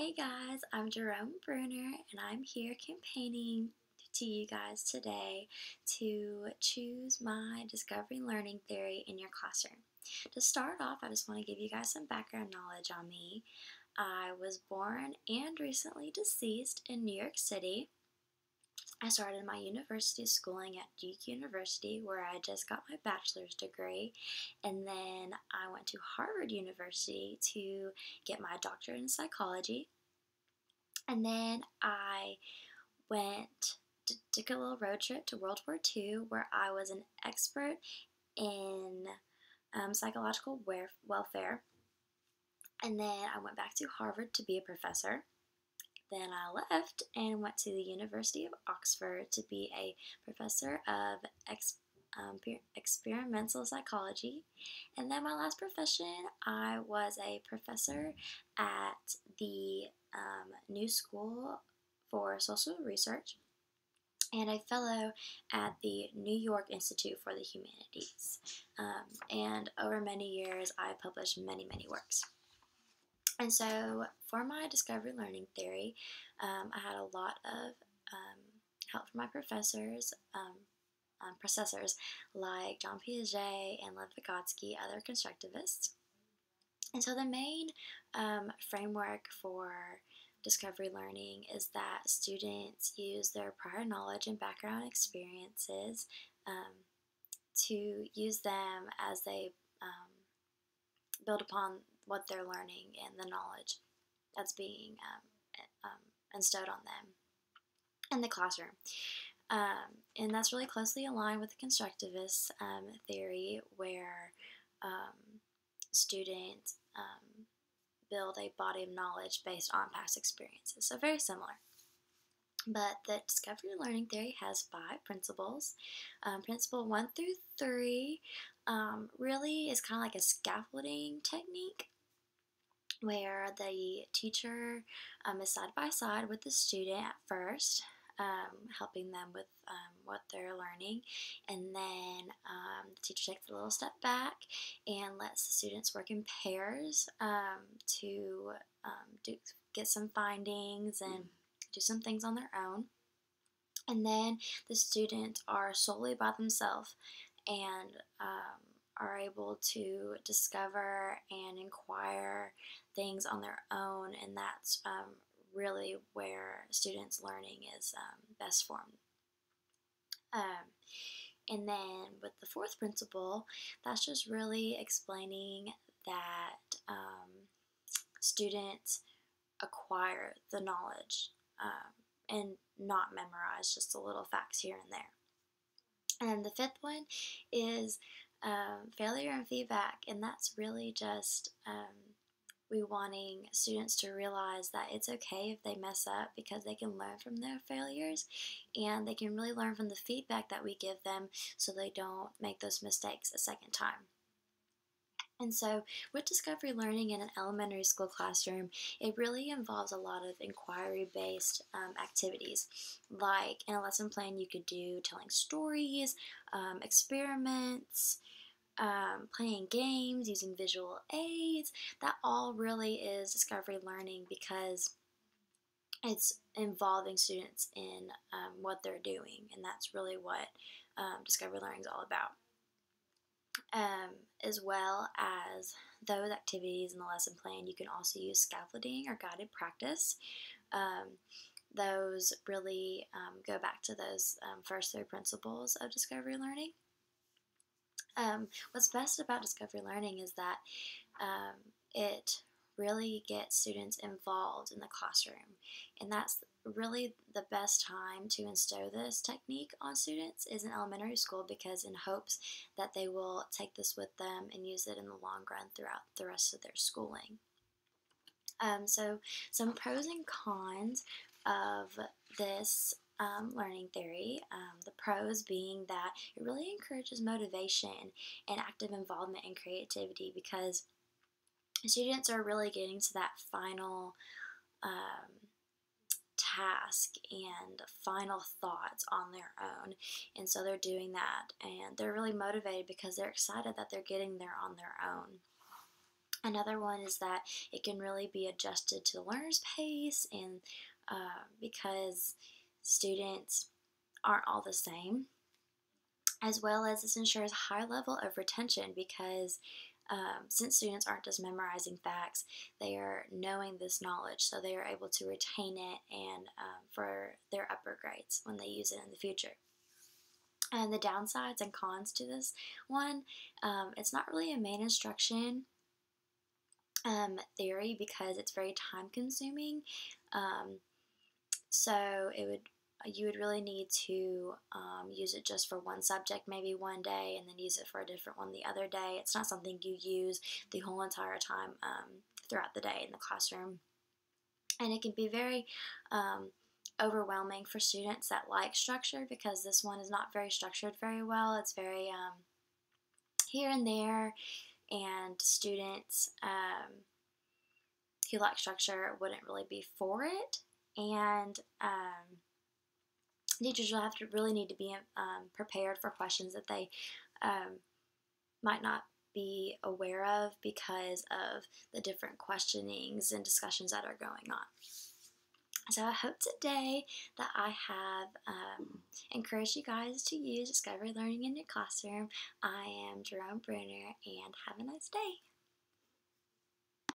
Hey guys, I'm Jerome Bruner and I'm here campaigning to you guys today to choose my discovery learning theory in your classroom. To start off, I just want to give you guys some background knowledge on me. I was born and recently deceased in New York City. I started my university schooling at Duke University, where I just got my bachelor's degree, and then I went to Harvard University to get my doctorate in psychology. And then I went to took a little road trip to World War II, where I was an expert in um, psychological warfare. And then I went back to Harvard to be a professor. Then I left and went to the University of Oxford to be a professor of ex, um, experimental psychology. And then my last profession, I was a professor at the um, New School for Social Research and a fellow at the New York Institute for the Humanities. Um, and over many years, I published many, many works. And so, for my discovery learning theory, um, I had a lot of um, help from my professors, um, um, professors like John Piaget and Lev Vygotsky, other constructivists. And so, the main um, framework for discovery learning is that students use their prior knowledge and background experiences um, to use them as they build upon what they're learning and the knowledge that's being um, um, instilled on them in the classroom. Um, and that's really closely aligned with the constructivist um, theory, where um, students um, build a body of knowledge based on past experiences. So, very similar. But the discovery learning theory has five principles. Um, principle one through three um, really is kind of like a scaffolding technique where the teacher um, is side by side with the student at first, um, helping them with um, what they're learning. And then um, the teacher takes a little step back and lets the students work in pairs to do, get some findings and do some things on their own. And then the students are solely by themselves and are able to discover and inquire things on their own, and that's um, really where students' learning is um, best formed. Um, and then with the fourth principle, that's just really explaining that um, students acquire the knowledge um, and not memorize just a little facts here and there. And the fifth one is um, failure and feedback, and that's really just um, we wanting students to realize that it's okay if they mess up because they can learn from their failures and they can really learn from the feedback that we give them so they don't make those mistakes a second time. And so, with discovery learning in an elementary school classroom, it really involves a lot of inquiry based um, activities. Like in a lesson plan, you could do telling stories, um, experiments, um, playing games, using visual aids. That all really is discovery learning because it's involving students in um, what they're doing, and that's really what um, discovery learning is all about. Um, as well as those activities in the lesson plan, you can also use scaffolding or guided practice. Um, those really um, go back to those first three principles of discovery learning. Um, what's best about discovery learning is that um, it really gets students involved in the classroom, and that's really the best time to instill this technique on students is in elementary school because in hopes that they will take this with them and use it in the long run throughout the rest of their schooling. Um, so some pros and cons of this um, learning theory. Um, the pros being that it really encourages motivation and active involvement and creativity because students are really getting to that final um, task and final thoughts on their own. And so they're doing that and they're really motivated because they're excited that they're getting there on their own. Another one is that it can really be adjusted to the learner's pace and uh, because students aren't all the same, as well as this ensures high level of retention because um, since students aren't just memorizing facts, they are knowing this knowledge, so they are able to retain it and um, for their upper grades when they use it in the future. And the downsides and cons to this one, um, it's not really a main instruction um, theory because it's very time consuming. Um, so it would you would really need to um, use it just for one subject maybe one day and then use it for a different one the other day. It's not something you use the whole entire time um, throughout the day in the classroom. And it can be very um, overwhelming for students that like structure because this one is not very structured very well. It's very um, here and there and students um, who like structure wouldn't really be for it. And um, teachers will have to really need to be um, prepared for questions that they um, might not be aware of because of the different questionings and discussions that are going on. So I hope today that I have um, encouraged you guys to use Discovery Learning in your classroom. I am Jerome Bruner and have a nice day.